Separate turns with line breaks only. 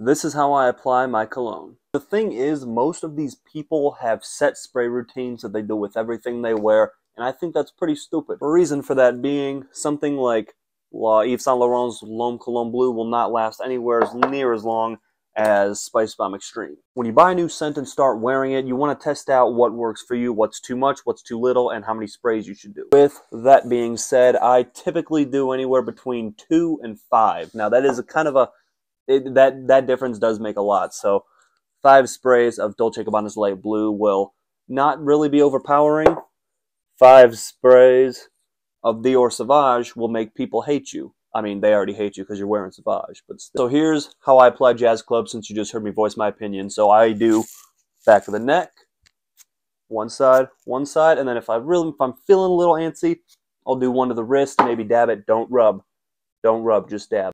This is how I apply my cologne. The thing is, most of these people have set spray routines that they do with everything they wear, and I think that's pretty stupid. The reason for that being something like La Yves Saint Laurent's L'Homme Cologne Bleu will not last anywhere as near as long as Spicebomb Extreme. When you buy a new scent and start wearing it, you want to test out what works for you, what's too much, what's too little, and how many sprays you should do. With that being said, I typically do anywhere between two and five. Now that is a kind of a it, that that difference does make a lot. So five sprays of Dolce Gabbana's Light Blue will not really be overpowering. Five sprays of Dior Sauvage will make people hate you. I mean, they already hate you because you're wearing Sauvage, but still. So here's how I apply Jazz Club since you just heard me voice my opinion. So I do back of the neck, one side, one side, and then if I really, if I'm feeling a little antsy, I'll do one to the wrist, maybe dab it. Don't rub. Don't rub, just dab.